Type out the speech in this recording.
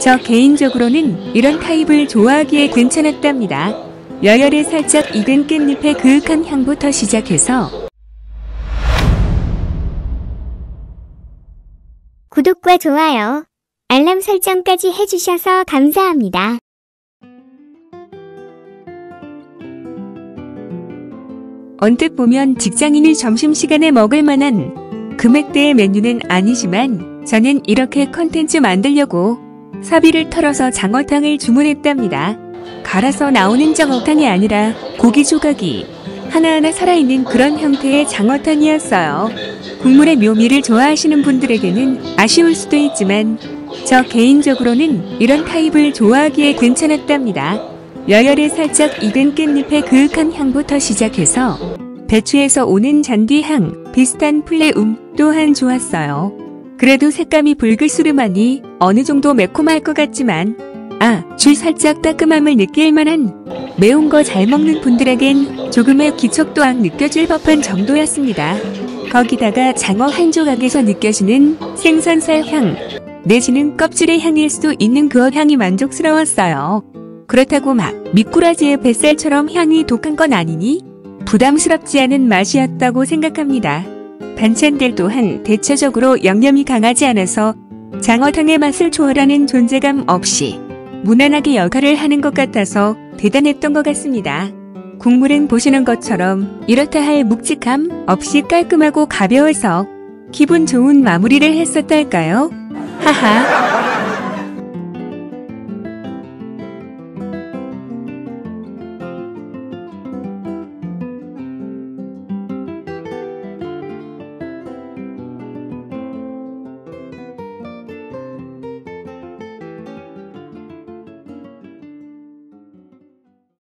저 개인적으로는 이런 타입을 좋아하기에 괜찮았답니다. 여열에 살짝 익은 깻잎의 그윽한 향부터 시작해서 구독과 좋아요, 알람 설정까지 해주셔서 감사합니다. 언뜻 보면 직장인이 점심시간에 먹을 만한 금액대의 메뉴는 아니지만 저는 이렇게 컨텐츠 만들려고 사비를 털어서 장어탕을 주문했답니다. 갈아서 나오는 장어탕이 아니라 고기 조각이 하나하나 살아있는 그런 형태의 장어탕이었어요. 국물의 묘미를 좋아하시는 분들에게는 아쉬울 수도 있지만 저 개인적으로는 이런 타입을 좋아하기에 괜찮았답니다. 여열에 살짝 익은 깻잎의 그윽한 향부터 시작해서 배추에서 오는 잔디향, 비슷한 플레움 또한 좋았어요. 그래도 색감이 붉을수름하니 어느 정도 매콤할 것 같지만 아, 줄 살짝 따끔함을 느낄 만한 매운 거 잘 먹는 분들에겐 조금의 기척 또한 느껴질 법한 정도였습니다. 거기다가 장어 한 조각에서 느껴지는 생선살 향, 내지는 껍질의 향일 수도 있는 그 향이 만족스러웠어요. 그렇다고 막 미꾸라지의 뱃살처럼 향이 독한 건 아니니 부담스럽지 않은 맛이었다고 생각합니다. 반찬들 또한 대체적으로 양념이 강하지 않아서 장어탕의 맛을 초월하는 존재감 없이 무난하게 역할을 하는 것 같아서 대단했던 것 같습니다. 국물은 보시는 것처럼 이렇다 할 묵직함 없이 깔끔하고 가벼워서 기분 좋은 마무리를 했었달까요? 하하.